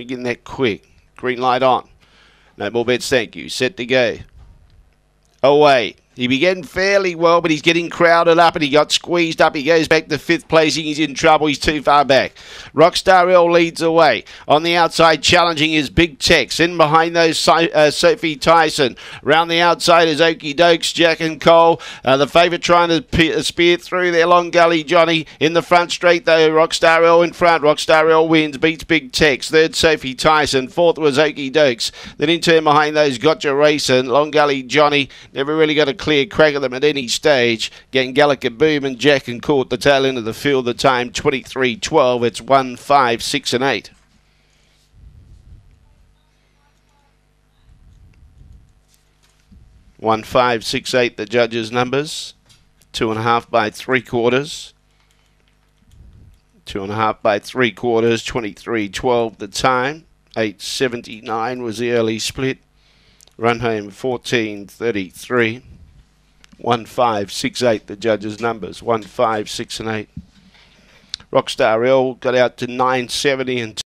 Begin that quick. Green light on. No more bets, thank you. Set to go. Oh, Away. He began fairly well, but he's getting crowded up and he got squeezed up. He goes back to fifth place. He's in trouble. He's too far back. Rockstar L leads away. On the outside, challenging is Big Tex. In behind those, uh, Sophie Tyson. Round the outside is Okie Dokes, Jack and Cole. Uh, the favourite trying to uh, spear through there. Long Gully Johnny in the front straight, though. Rockstar L in front. Rockstar L wins, beats Big Tex. Third, Sophie Tyson. Fourth was Okie Dokes. Then in turn behind those, Gotcha Racing. Long Gully Johnny. Never really got a clear crack at them at any stage. Getting Gallica Boom and Jack and caught the tail end of the field. The time 23 12. It's 1 5 6 and 8. One five six eight. The judges' numbers. Two and a half by three quarters. Two and a half by three quarters. Twenty three twelve. The time. Eight seventy nine was the early split. Run home 14.33. 1 5 6 8, the judges' numbers 1 5 6 and 8. Rockstar L got out to 970 and